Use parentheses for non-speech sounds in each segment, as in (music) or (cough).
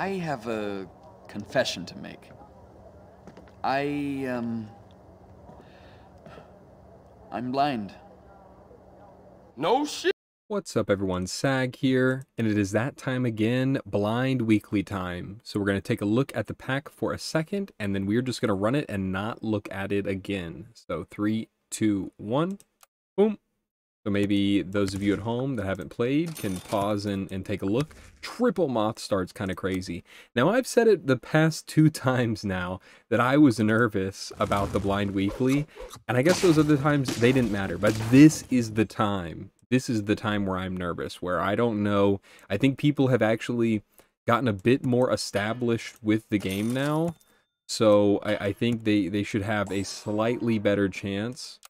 I have a confession to make. I, um. I'm blind. No shit. What's up everyone, Sag here, and it is that time again, Blind Weekly time. So we're going to take a look at the pack for a second, and then we're just going to run it and not look at it again. So three, two, one, boom. So maybe those of you at home that haven't played can pause and, and take a look. Triple Moth starts kind of crazy. Now I've said it the past two (laughs) times now that I was nervous about the Blind Weekly, and I guess those other times they didn't matter, but this is the time this is the time where I'm nervous, where I don't know. I think people have actually gotten a bit more established with the game now. So I, I think they, they should have a slightly better chance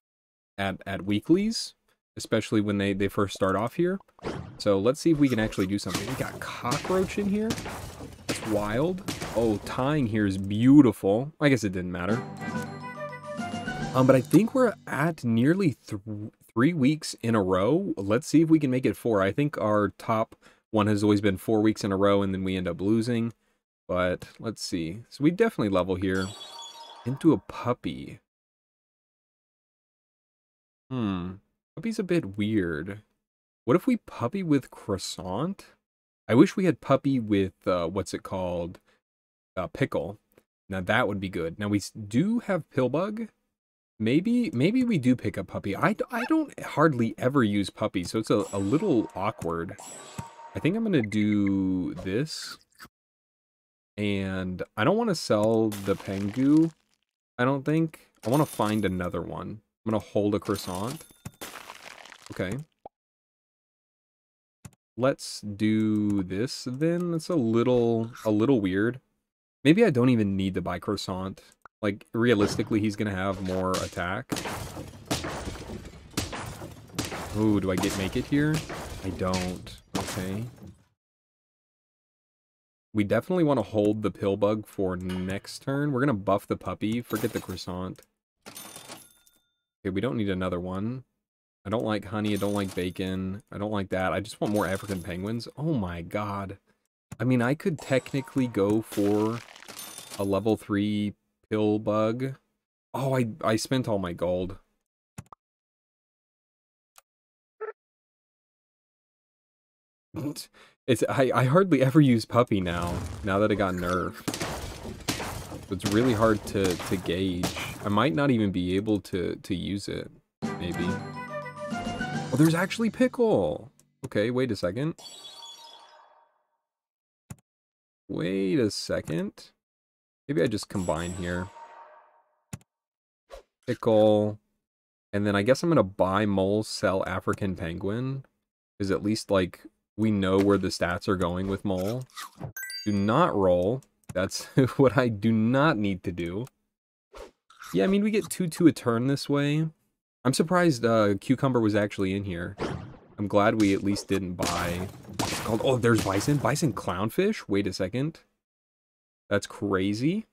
at, at weeklies, especially when they, they first start off here. So let's see if we can actually do something. We got cockroach in here. That's wild. Oh, tying here is beautiful. I guess it didn't matter. Um, but I think we're at nearly th three weeks in a row. Let's see if we can make it four. I think our top one has always been four weeks in a row, and then we end up losing. But let's see. So we definitely level here into a puppy. Hmm. Puppy's a bit weird. What if we puppy with croissant? I wish we had puppy with, uh, what's it called? Uh, pickle. Now that would be good. Now we do have pillbug, Maybe maybe we do pick up puppy. I, I don't hardly ever use puppy, so it's a, a little awkward. I think I'm going to do this. And I don't want to sell the Pengu, I don't think. I want to find another one. I'm going to hold a croissant. Okay. Let's do this then. It's a little a little weird. Maybe I don't even need to buy croissant. Like, realistically, he's gonna have more attack. Ooh, do I get make it here? I don't. Okay. We definitely want to hold the pill bug for next turn. We're gonna buff the puppy. Forget the croissant. Okay, we don't need another one. I don't like honey. I don't like bacon. I don't like that. I just want more African penguins. Oh my god. I mean, I could technically go for a level 3 pill bug. Oh, I, I spent all my gold. (laughs) It's I, I hardly ever use puppy now, now that it got nerfed. It's really hard to, to gauge. I might not even be able to, to use it, maybe. There's actually pickle! Okay, wait a second. Wait a second. Maybe I just combine here. Pickle. And then I guess I'm going to buy mole, sell African penguin. Because at least, like, we know where the stats are going with mole. Do not roll. That's (laughs) what I do not need to do. Yeah, I mean, we get 2-2 a turn this way. I'm surprised uh, Cucumber was actually in here. I'm glad we at least didn't buy... Called... Oh, there's Bison. Bison Clownfish? Wait a second. That's crazy.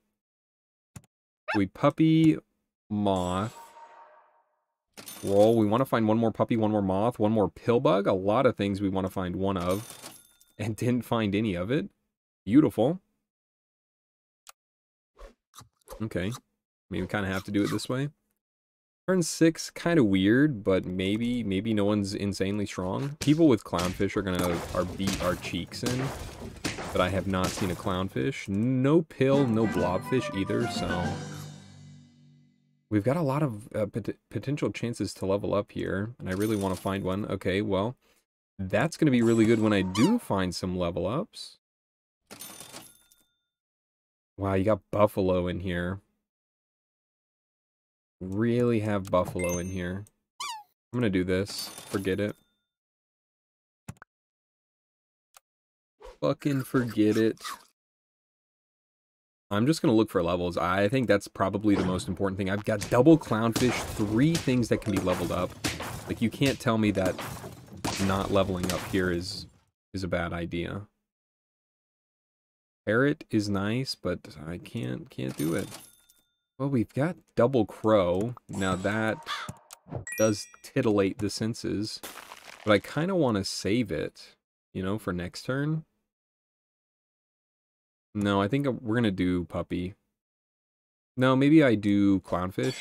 We puppy moth. Well, we want to find one more puppy, one more moth, one more pill bug. A lot of things we want to find one of. And didn't find any of it. Beautiful. Okay. Maybe we kind of have to do it this way. Turn 6, kind of weird, but maybe maybe no one's insanely strong. People with clownfish are to are beat our cheeks in but I have not seen a clownfish. No pill, no blobfish either, so... We've got a lot of uh, pot potential chances to level up here, and I really want to find one. Okay, well, that's going to be really good when I do find some level ups. Wow, you got buffalo in here. Really have buffalo in here. I'm to do this. Forget it. fucking forget it. I'm just going to look for levels. I think that's probably the most important thing. I've got double clownfish, three things that can be leveled up. Like, you can't tell me that not leveling up here is is a bad idea. Parrot is nice, but I can't can't do it. Well, we've got double crow. Now that does titillate the senses, but I kind of want to save it, you know, for next turn. No, I think we're going to do puppy. No, maybe I do clownfish.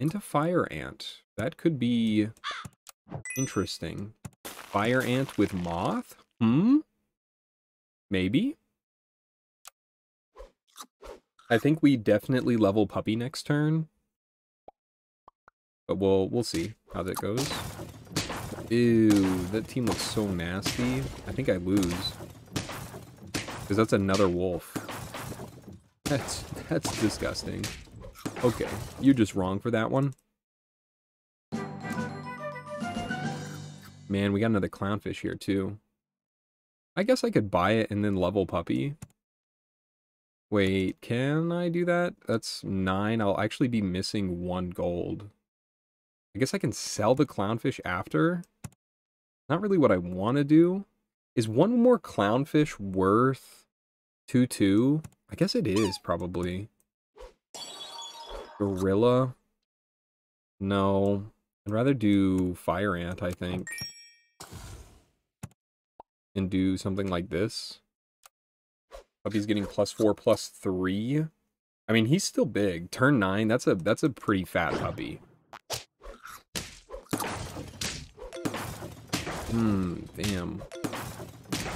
Into fire ant. That could be interesting. Fire ant with moth? Hmm? Maybe? I think we definitely level puppy next turn. But we'll we'll see how that goes. Ew, that team looks so nasty. I think I lose. Because that's another wolf. That's that's disgusting. Okay, you're just wrong for that one. Man, we got another clownfish here too. I guess I could buy it and then level puppy. Wait, can I do that? That's nine. I'll actually be missing one gold. I guess I can sell the clownfish after. Not really what I want to do. Is one more clownfish worth 2-2? I guess it is, probably. Gorilla? No. I'd rather do Fire Ant, I think. And do something like this. Puppy's getting plus four, plus three. I mean, he's still big. Turn nine, that's a that's a pretty fat puppy. Hmm, damn.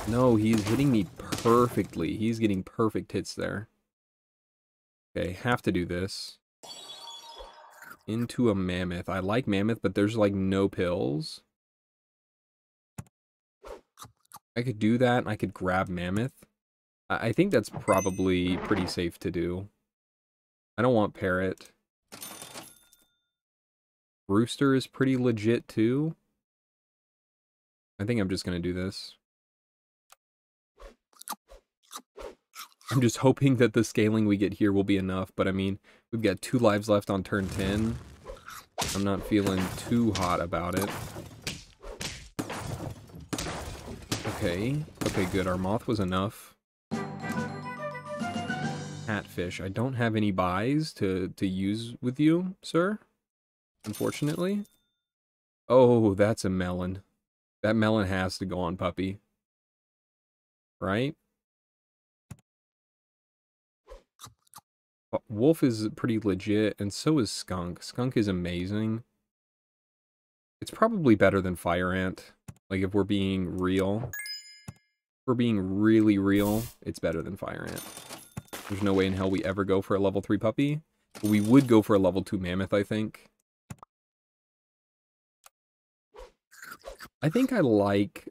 No, he's hitting me perfectly. He's getting perfect hits there. Okay, have to do this. Into a mammoth. I like mammoth, but there's like no pills. I could do that, I could grab mammoth. I think that's probably pretty safe to do. I don't want parrot. Rooster is pretty legit too. I think I'm just going to do this. I'm just hoping that the scaling we get here will be enough, but I mean, we've got two lives left on turn 10. I'm not feeling too hot about it. Okay, okay, good. Our moth was enough. Catfish. I don't have any buys to, to use with you, sir. Unfortunately. Oh, that's a melon. That melon has to go on puppy. Right? Uh, wolf is pretty legit, and so is Skunk. Skunk is amazing. It's probably better than Fire Ant. Like, if we're being real. If we're being really real, it's better than Fire Ant. There's no way in hell we ever go for a level 3 puppy. But we would go for a level 2 mammoth, I think. I think I like...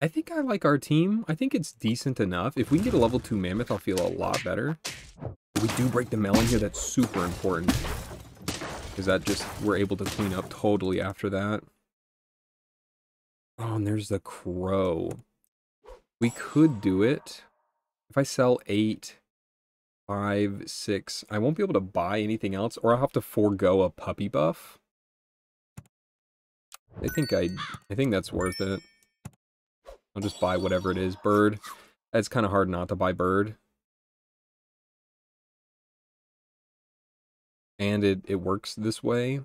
I think I like our team. I think it's decent enough. If we get a level 2 Mammoth, I'll feel a lot better. If we do break the melon here, that's super important. Because that just... We're able to clean up totally after that. Oh, and there's the crow. We could do it. If I sell eight, five, six, I won't be able to buy anything else, or I'll have to forego a puppy buff. I think I, I think that's worth it. I'll just buy whatever it is. Bird. It's kind of hard not to buy bird. And it, it works this way.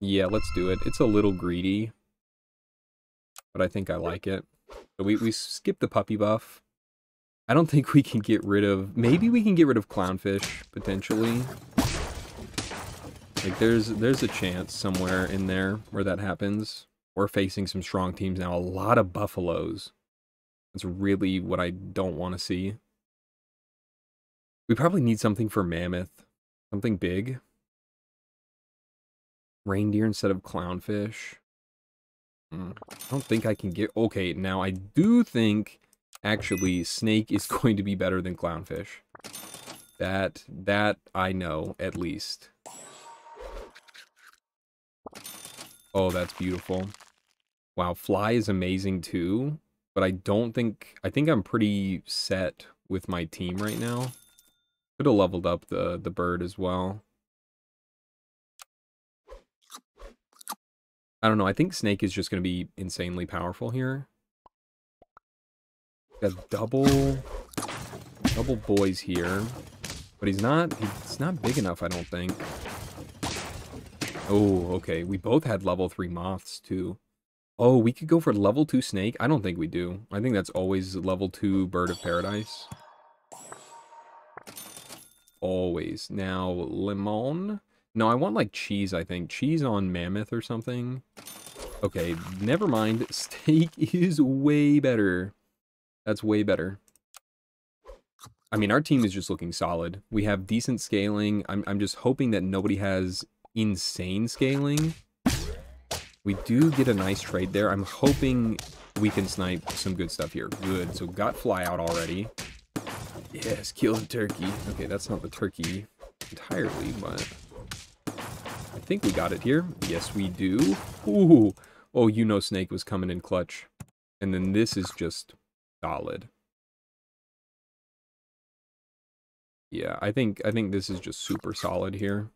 Yeah, let's do it. It's a little greedy. But I think I like it. So we, we skip the puppy buff. I don't think we can get rid of... Maybe we can get rid of clownfish, potentially. Like there's there's a chance somewhere in there where that happens. We're facing some strong teams now. A lot of buffaloes. That's really what I don't want to see. We probably need something for mammoth. Something big. Reindeer instead of clownfish. Mm, I don't think I can get... Okay, now I do think, actually, snake is (laughs) going to be better than clownfish. That, that I know, at least. Oh, that's beautiful. Wow, fly is amazing too, but I don't think, I think I'm pretty set with my team right now. Could have leveled up the, the bird as well. I don't know, I think Snake is just going to be insanely powerful here. Got double, double boys here, but he's not, he's not big enough, I don't think. Oh, okay. We both had level 3 moths, too. Oh, we could go for level 2 snake? I don't think we do. I think that's always level 2 bird of paradise. Always. Now, lemon. No, I want like cheese, I think. Cheese on mammoth or something. Okay, never mind. (laughs) Steak is way better. That's way better. I mean, our team is just looking solid. We have decent scaling. I'm, I'm just hoping that nobody has insane scaling. We do get a nice trade there. I'm hoping we can snipe some good stuff here. Good. So got fly out already. Yes, kill the turkey. Okay, that's not the turkey entirely, but I think we got it here. Yes, we do. Ooh. Oh, you know Snake was coming in clutch. And then this is just solid. Yeah, I think I think this is just super solid here.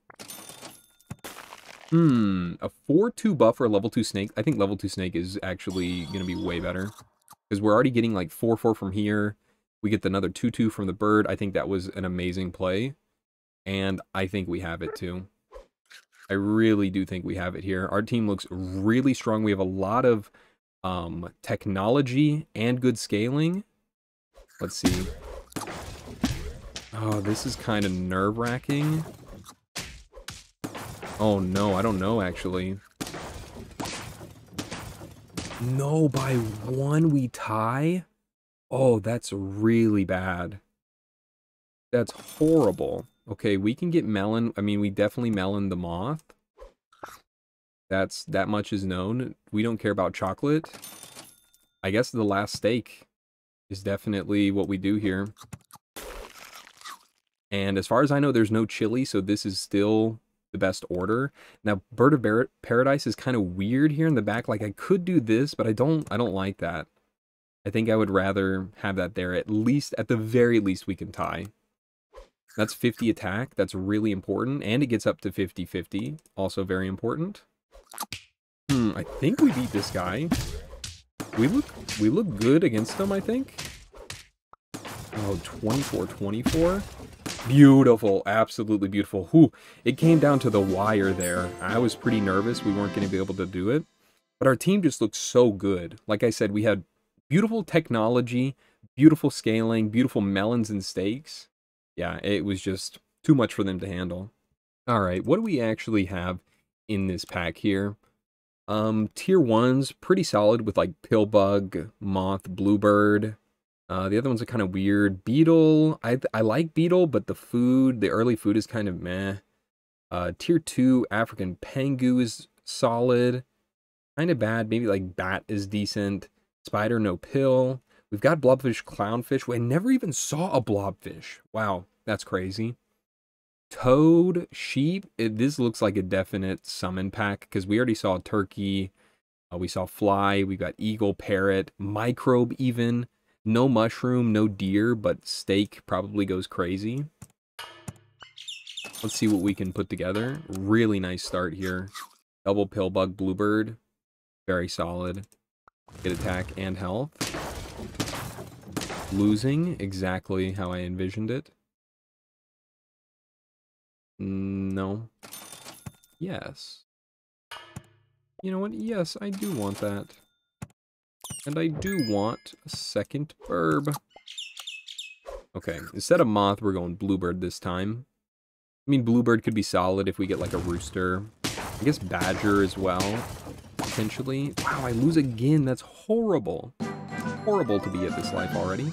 Hmm, a 4-2 buff a level 2 snake. I think level 2 snake is actually going to be way better. Because we're already getting like 4-4 from here. We get another 2-2 from the bird. I think that was an amazing play. And I think we have it too. I really do think we have it here. Our team looks really strong. We have a lot of um, technology and good scaling. Let's see. Oh, this is kind of nerve-wracking. Oh no, I don't know actually. No, by one we tie? Oh, that's really bad. That's horrible. Okay, we can get melon. I mean, we definitely melon the moth. That's that much is known. We don't care about chocolate. I guess the last steak is definitely what we do here. And as far as I know, there's no chili, so this is still the best order. Now, Bird of Paradise is kind of weird here in the back. Like, I could do this, but I don't, I don't like that. I think I would rather have that there. At least, at the very least, we can tie. That's 50 attack. That's really important. And it gets up to 50-50. Also very important. Hmm, I think we beat this guy. We look we look good against them, I think. Oh, 24-24. Beautiful, absolutely beautiful. Whew, it came down to the wire there. I was pretty nervous we weren't going to be able to do it. But our team just looked so good. Like I said, we had beautiful technology, beautiful scaling, beautiful melons and steaks. Yeah, it was just too much for them to handle. All right, what do we actually have in this pack here? Um, tier one's pretty solid with like Pillbug, Moth, Bluebird, uh, the other ones are kind of weird. Beetle, I I like Beetle, but the food, the early food is kind of meh. Uh, tier 2, African Pengu is solid. Kind of bad. Maybe like Bat is decent. Spider, no pill. We've got Blobfish, Clownfish. I never even saw a Blobfish. Wow, that's crazy. Toad, Sheep. It, this looks like a definite summon pack because we already saw Turkey. Uh, we saw Fly. We got Eagle, Parrot, Microbe even. No mushroom, no deer, but steak probably goes crazy. Let's see what we can put together. Really nice start here. Double Pillbug Bluebird. Very solid. Get attack and health. Losing exactly how I envisioned it. No. Yes. You know what? Yes, I do want that. And I do want a second burb. Okay, instead of moth, we're going bluebird this time. I mean, bluebird could be solid if we get like a rooster. I guess badger as well, potentially. Wow, I lose again. That's horrible. Horrible to be at this life already.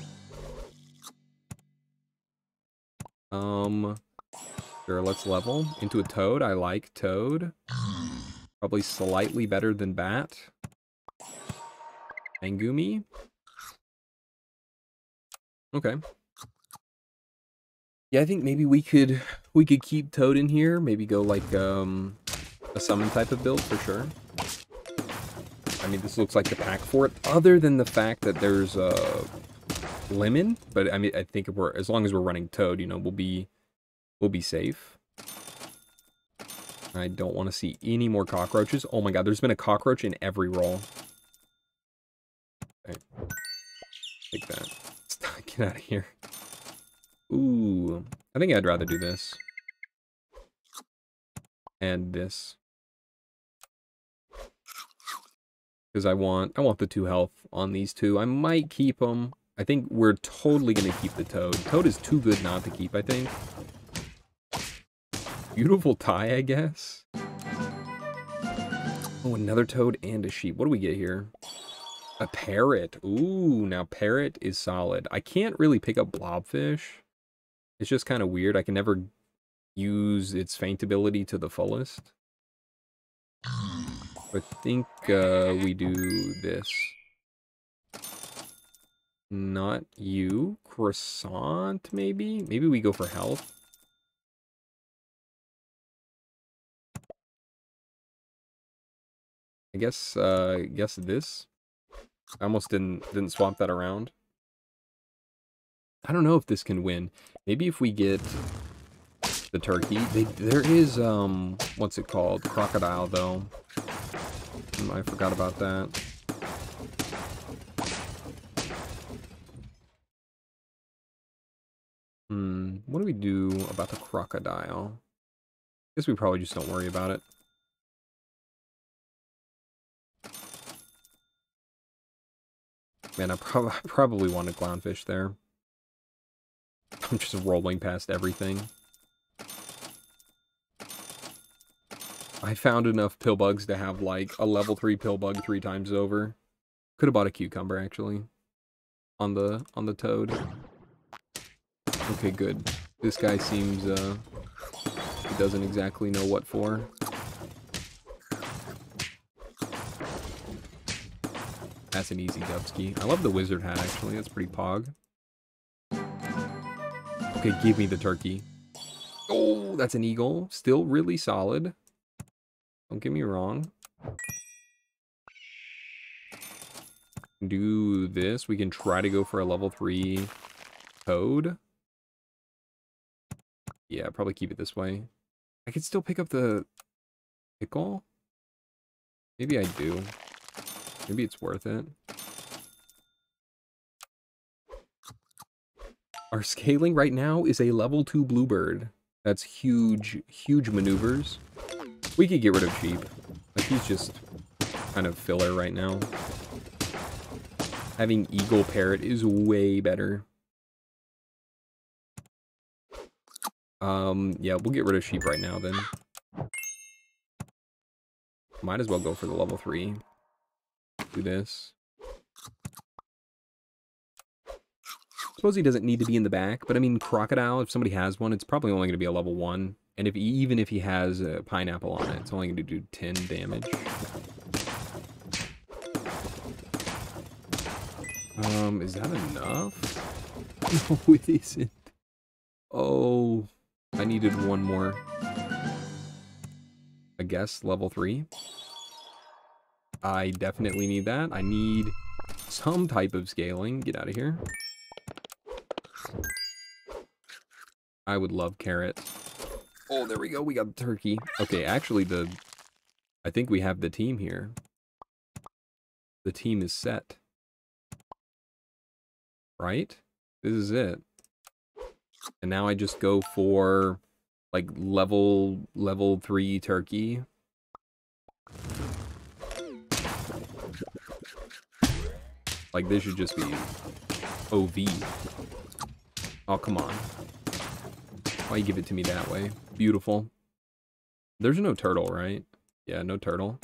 Um, sure, let's level into a toad. I like toad. Probably slightly better than bat. Angumi? Okay. Yeah, I think maybe we could we could keep Toad in here. Maybe go like um a summon type of build for sure. I mean, this looks like the pack for it. Other than the fact that there's a uh, lemon, but I mean, I think we're as long as we're running Toad, you know, we'll be we'll be safe. I don't want to see any more cockroaches. Oh my god, there's been a cockroach in every roll. Okay. Take that. (laughs) Get out of here. Ooh. I think I'd rather do this. And this. Because I want, I want the two health on these two. I might keep them. I think we're totally going to keep the Toad. Toad is too good not to keep, I think. Beautiful tie, I guess. Oh, another Toad and a sheep. What do we get here? A parrot. Ooh, now parrot is solid. I can't really pick up blobfish. It's just kind of weird. I can never use its faint ability to the fullest. I think uh, we do this. Not you. Croissant, maybe? Maybe we go for health. I guess, uh, guess this. I almost didn't didn't swap that around. I don't know if this can win. Maybe if we get the turkey. They, there is, um, what's it called? Crocodile, though. Hmm, I forgot about that. Hmm, what do we do about the crocodile? I guess we probably just don't worry about it. Man, I prob (laughs) probably want a clownfish there. I'm just rolling past everything. I found enough pill bugs to have like a level 3 pill bug three times over. Could have bought a cucumber actually. On the on the toad. Okay, good. This guy seems uh he doesn't exactly know what for. That's an easy dubski. I love the wizard hat actually, that's pretty pog. Okay, give me the turkey. Oh, that's an eagle. Still really solid. Don't get me wrong. Do this. We can try to go for a level 3 toad. Yeah, probably keep it this way. I could still pick up the pickle. Maybe I do. Maybe it's worth it. Our scaling right now is a level 2 bluebird. That's huge, huge maneuvers. We could get rid of sheep. Like, he's just kind of filler right now. Having eagle parrot is way better. Um, yeah, we'll get rid of sheep right now then. Might as well go for the level 3. Do this. Suppose he doesn't need to be in the back, but I mean, Crocodile, if somebody has one, it's probably only going to be a level 1. And if even if he has a pineapple on it, it's only going to do 10 damage. Um, is that enough? No, it isn't. Oh, I needed one more. I guess level 3. I definitely need that. I need some type of scaling. Get out of here. I would love carrots. Oh, there we go. We got the turkey. Okay, actually, the... I think we have the team here. The team is set. Right? This is it. And now I just go for, like, level, level 3 turkey. Like, this should just be OV. Oh, come on. Why you give it to me that way? Beautiful. There's no turtle, right? Yeah, no turtle.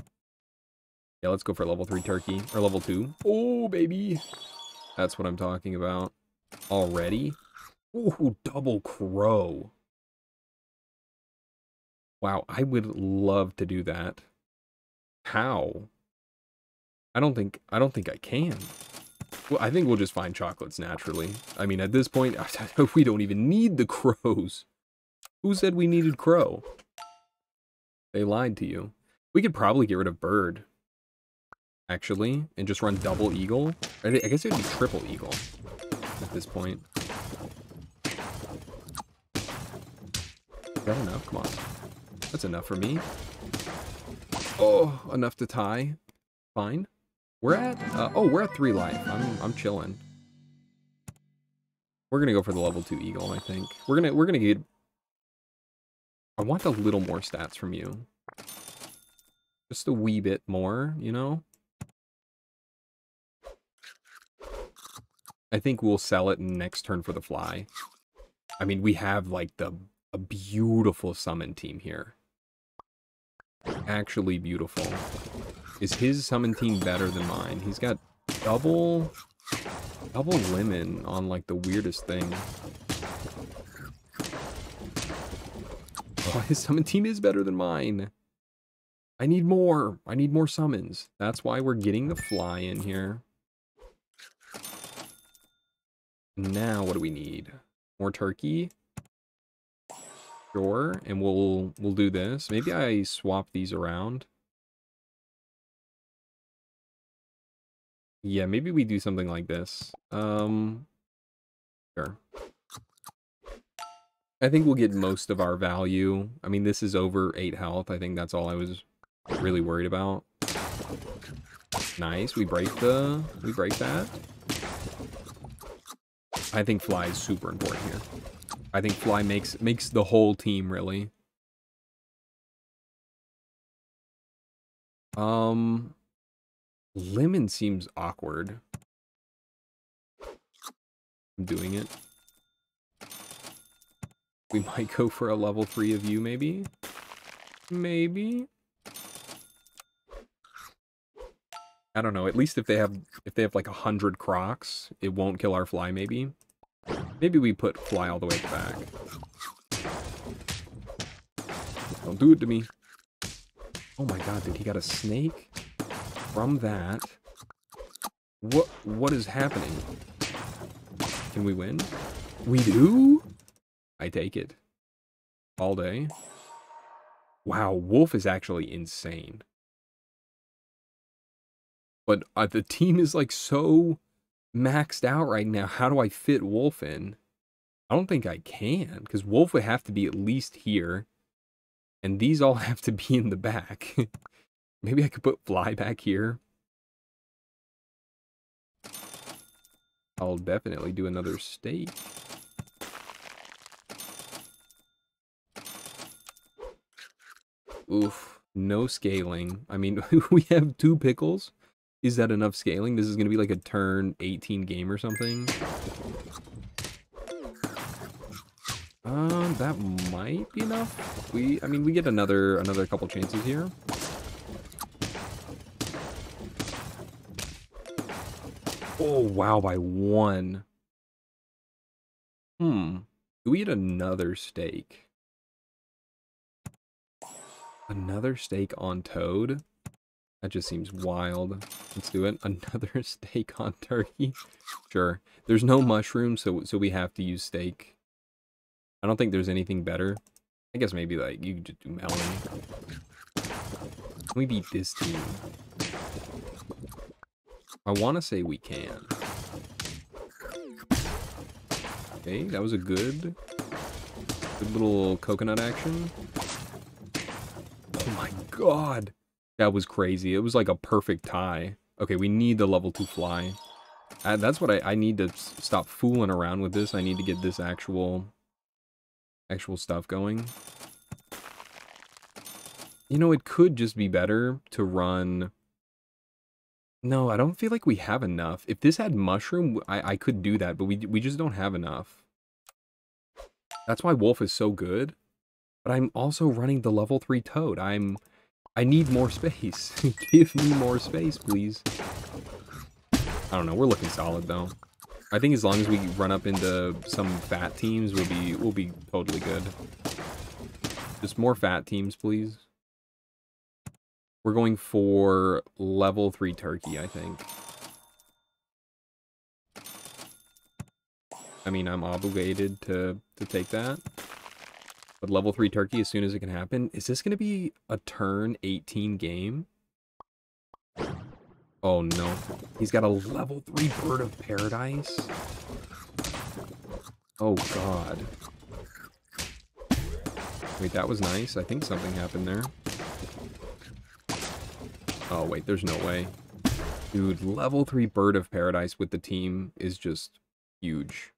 Yeah, let's go for level 3 turkey. Or level 2. Oh, baby! That's what I'm talking about. Already? Ooh, double crow. Wow, I would love to do that. How? I don't think I don't think I can. Well, I think we'll just find chocolates naturally. I mean, at this point, (laughs) we don't even need the crows. Who said we needed crow? They lied to you. We could probably get rid of bird, actually, and just run double eagle. I guess it would be triple eagle at this point. Is that enough? Come on. That's enough for me. Oh, enough to tie. Fine. We're at, uh, oh, we're at three life. I'm, I'm chilling. We're gonna go for the level two eagle, I think. We're gonna, we're gonna get, I want a little more stats from you. Just a wee bit more, you know? I think we'll sell it next turn for the fly. I mean, we have like the, a beautiful summon team here. Actually beautiful. Is his summon team better than mine? He's got double double lemon on like the weirdest thing. Oh, his summon team is better than mine. I need more. I need more summons. That's why we're getting the fly in here. Now, what do we need? More turkey? Sure, and we'll we'll do this. Maybe I swap these around. Yeah, maybe we do something like this. Um, sure. I think we'll get most of our value. I mean, this is over 8 health. I think that's all I was really worried about. Nice. We break the... We break that. I think fly is super important here. I think fly makes makes the whole team really. Um lemon seems awkward. I'm doing it. We might go for a level 3 of you, maybe? Maybe? I don't know. At least if they have if they have like a hundred crocs, it won't kill our fly. Maybe. Maybe we put fly all the way back. Don't do it to me. Oh my god! dude, he got a snake from that? What what is happening? Can we win? We do. I take it all day. Wow, Wolf is actually insane but uh, the team is like so maxed out right now. How do I fit Wolf in? I don't think I can because Wolf would have to be at least here. And these all (laughs) have to be in the back. (laughs) Maybe I could put Fly back here. I'll definitely do another steak. Oof, no scaling. I mean, (laughs) we have two pickles. Is that enough scaling? This is going to be like a turn 18 game or something. Um, that might be enough. We, I mean, we get another another couple chances here. Oh, wow, by one. Hmm. Do we get another steak? Another steak on Toad? That just seems wild. Let's do it. (laughs) Another (laughs) steak on turkey. Sure. There's no mushroom, so so we have to use steak. I don't think there's anything better. I guess maybe like you could just do melon. Can we beat this team? I want to say we can. Okay, that was a good, good little coconut action. Oh my god. That was crazy. It was like a perfect tie. Okay, we need the level 2 fly. Uh, that's what I, I need to stop fooling around with this. I need to get this actual actual stuff going. You know, it could just be better to run... No, I don't feel like we have enough. If this had mushroom, I, I could do that, but we, we just don't have enough. That's why Wolf is so good. But I'm also running the level 3 Toad. I'm I need more space. (laughs) Give me more space, please. I don't know. We're looking solid, though. I think as long as we run up into some fat teams, we'll be we'll be totally good. Just more fat teams, please. We're going for level 3 turkey, I think. I mean, I'm obligated to, to take that. But level 3 turkey as soon as it can happen. Is this going to be a turn 18 game? Oh no. He's got a level 3 bird of paradise? Oh god. Wait, that was nice. I think something happened there. Oh wait, there's no way. Dude, level 3 bird of paradise with the team is just huge.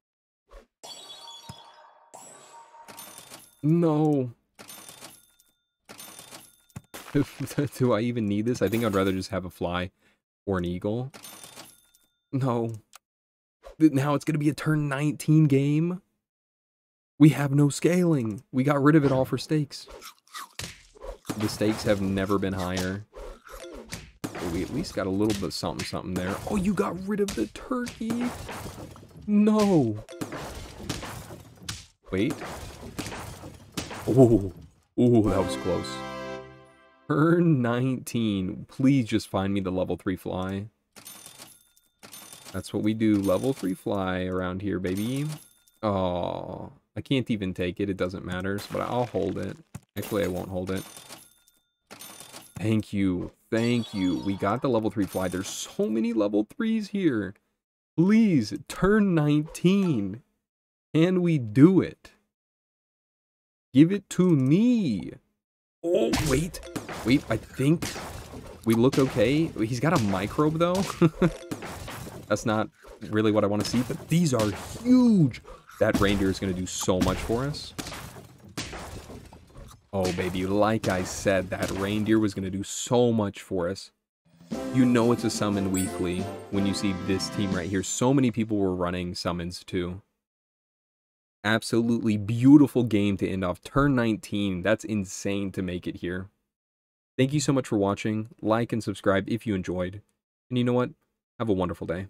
No. (laughs) Do I even need this? I think I'd rather just have a fly or an eagle. No. now it's going to be a turn 19 game. We have no scaling. We got rid of it all for stakes. The stakes have never been higher. We at least got a little bit something something there. Oh, you got rid of the turkey. No. Wait. Oh. Oh, that was close. Turn 19. Please just find me the level 3 fly. That's what we do. Level 3 fly around here, baby. Oh, I can't even take it. It doesn't matter, but I'll hold it. Actually, I won't hold it. Thank you. Thank you. We got the level 3 fly. There's so many level 3s here. Please, turn 19. Can we do it? Give it to me. Oh, wait. Wait, I think we look okay. He's got a microbe, though. (laughs) That's not really what I want to see, but these are huge. That reindeer is going to do so much for us. Oh, baby, like I said, that reindeer was going to do so much for us. You know it's a summon weekly when you see this team right here. So many people were running summons too. Absolutely beautiful game to end off. Turn 19, that's insane to make it here. Thank you so much for watching. Like and subscribe if you enjoyed. And you know what? Have a wonderful day.